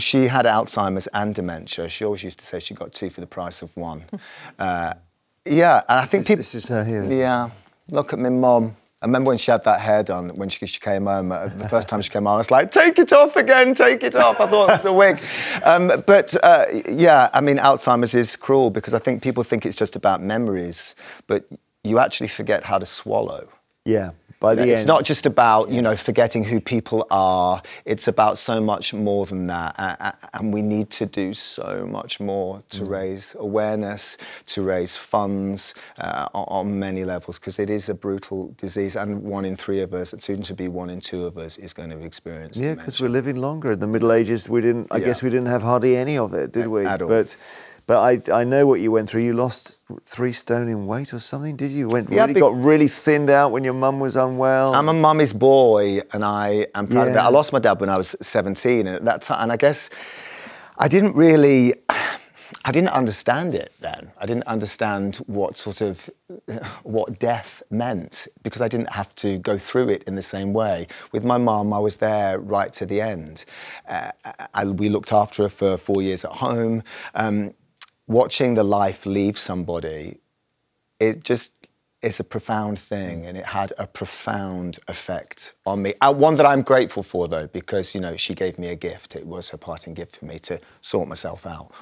She had Alzheimer's and dementia. She always used to say she got two for the price of one. uh, yeah, and I think is- people. this is her here, isn't it? Yeah, look at my mum. I remember when she had that hair done, when she, she came home, uh, the first time she came home, I was like, take it off again, take it off. I thought it was a wig. Um, but uh, yeah, I mean, Alzheimer's is cruel because I think people think it's just about memories, but you actually forget how to swallow. Yeah. By the it's end. not just about you know forgetting who people are. It's about so much more than that, and we need to do so much more to Mm. raise awareness, to raise funds uh, on, many levels, because it is a brutal disease, and one in three of us, it's soon to be one in two of us, is going to experience. Yeah, because we're living longer. In the Middle Ages, we didn't. I Yeah. guess we didn't have hardly any of it, did we? at all. But, but I, I know what you went through. You lost three stone in weight or something, did you? Went Yeah, really, got really thinned out when your mum was unwell. I'm a mummy's boy, and I am proud of that. I lost my dad when I was 17, and at that time, and I guess I didn't really, I didn't understand it then. I didn't understand what sort of, what death meant because I didn't have to go through it in the same way. With my mum, I was there right to the end. Uh, I, we looked after her for four years at home. Um, watching the life leave somebody it just it's a profound thing and it had a profound effect on me. Uh, one that i'm grateful for though because you know she gave me a gift. It was her parting gift for me to sort myself out